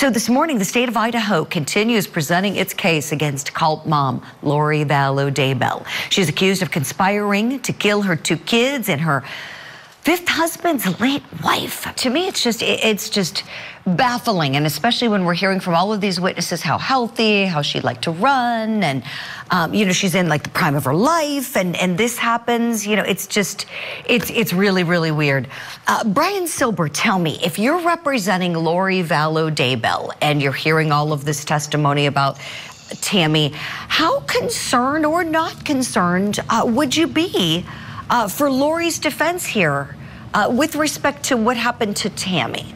So this morning, the state of Idaho continues presenting its case against cult mom Lori Vallow Daybell. She's accused of conspiring to kill her two kids and her fifth husband's late wife. To me, it's just it's just baffling, and especially when we're hearing from all of these witnesses how healthy, how she'd like to run, and um, you know she's in like the prime of her life, and and this happens. You know, it's just it's it's really really weird. Uh, Brian Silber, tell me if you're representing Lori Vallow Daybell and you're hearing all of this testimony about Tammy, how concerned or not concerned uh, would you be? Uh, for Lori's defense here uh, with respect to what happened to Tammy.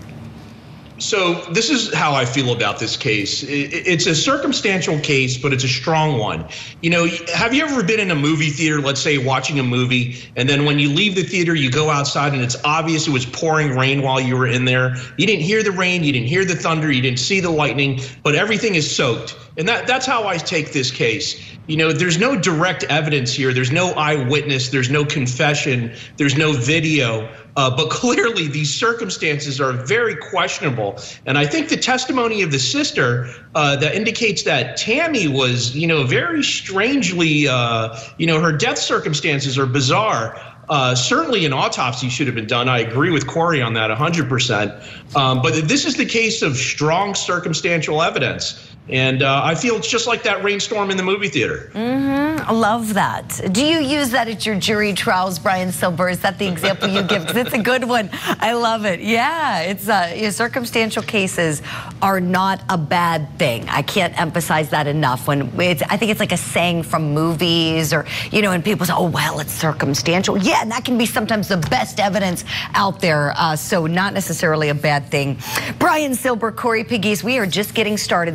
So this is how I feel about this case. It's a circumstantial case, but it's a strong one. You know, have you ever been in a movie theater, let's say watching a movie, and then when you leave the theater, you go outside and it's obvious it was pouring rain while you were in there. You didn't hear the rain, you didn't hear the thunder, you didn't see the lightning, but everything is soaked. And that, that's how I take this case. You know, there's no direct evidence here. There's no eyewitness. There's no confession. There's no video. Uh, but clearly, these circumstances are very questionable. And I think the testimony of the sister uh, that indicates that Tammy was, you know, very strangely, uh, you know, her death circumstances are bizarre. Uh, certainly, an autopsy should have been done. I agree with Corey on that 100%. Um, but this is the case of strong circumstantial evidence. And uh, I feel it's just like that rainstorm in the movie theater. Mm-hmm. I love that. Do you use that at your jury trials, Brian Silber? Is that the example you give? Because it's a good one. I love it. Yeah, it's uh, circumstantial cases are not a bad thing. I can't emphasize that enough. When it's, I think it's like a saying from movies, or you know, and people say, "Oh, well, it's circumstantial." Yeah, and that can be sometimes the best evidence out there. Uh, so not necessarily a bad thing. Brian Silber, Corey Piggies, we are just getting started.